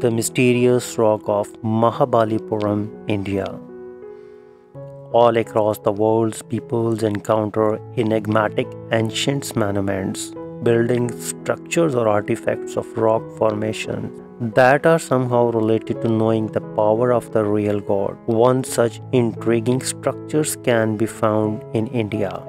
the mysterious rock of Mahabalipuram, India. All across the world, peoples encounter enigmatic ancient monuments, buildings, structures, or artifacts of rock formations that are somehow related to knowing the power of the real God. One such intriguing structures can be found in India.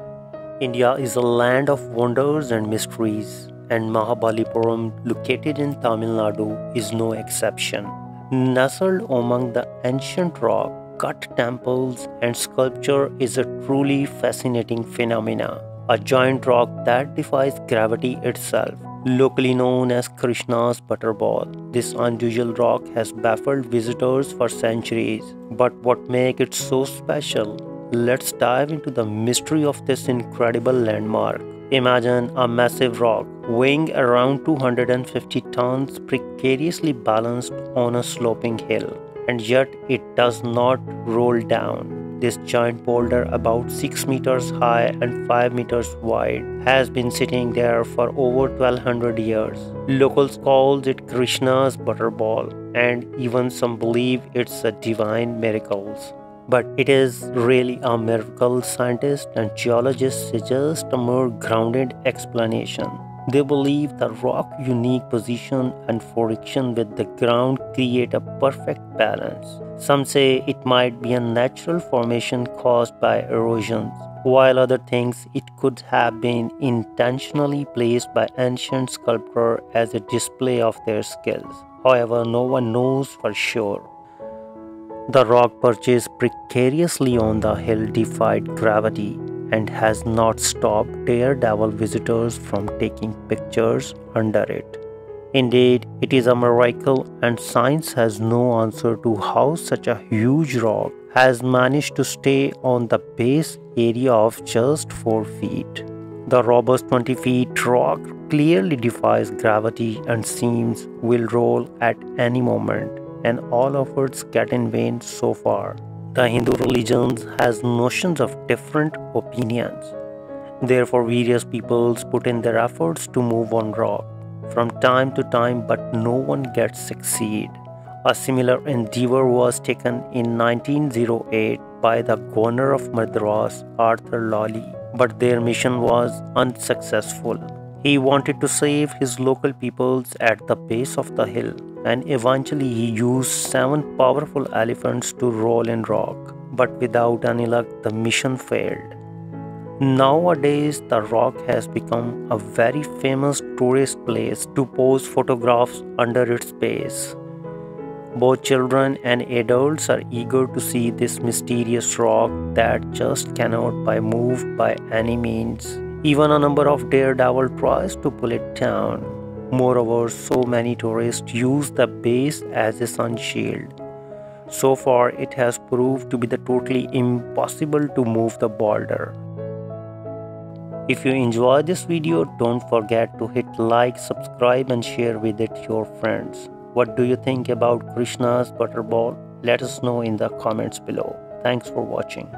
India is a land of wonders and mysteries and Mahabalipuram, located in Tamil Nadu, is no exception. Nestled among the ancient rock, cut temples, and sculpture is a truly fascinating phenomena. A giant rock that defies gravity itself. Locally known as Krishna's butterball, this unusual rock has baffled visitors for centuries. But what makes it so special? Let's dive into the mystery of this incredible landmark. Imagine a massive rock weighing around 250 tons precariously balanced on a sloping hill, and yet it does not roll down. This giant boulder, about 6 meters high and 5 meters wide, has been sitting there for over 1200 years. Locals call it Krishna's butterball, and even some believe it's a divine miracle but it is really a miracle scientists and geologists suggest a more grounded explanation. They believe the rock's unique position and friction with the ground create a perfect balance. Some say it might be a natural formation caused by erosion, while other think it could have been intentionally placed by ancient sculptors as a display of their skills. However, no one knows for sure. The rock perches precariously on the hill defied gravity and has not stopped daredevil visitors from taking pictures under it. Indeed, it is a miracle, and science has no answer to how such a huge rock has managed to stay on the base area of just 4 feet. The robust 20 feet rock clearly defies gravity and seems will roll at any moment and all efforts get in vain so far. The Hindu religion has notions of different opinions. Therefore, various peoples put in their efforts to move on rock from time to time, but no one gets succeed. A similar endeavor was taken in 1908 by the governor of Madras, Arthur Lawley, but their mission was unsuccessful. He wanted to save his local peoples at the base of the hill, and eventually he used seven powerful elephants to roll in rock. But without any luck, the mission failed. Nowadays, the rock has become a very famous tourist place to pose photographs under its base. Both children and adults are eager to see this mysterious rock that just cannot be moved by any means. Even a number of daredevil tries to pull it down. Moreover, so many tourists use the base as a sun shield. So far, it has proved to be the totally impossible to move the boulder. If you enjoy this video, don't forget to hit like, subscribe and share with it your friends. What do you think about Krishna's butterball? Let us know in the comments below. Thanks for watching.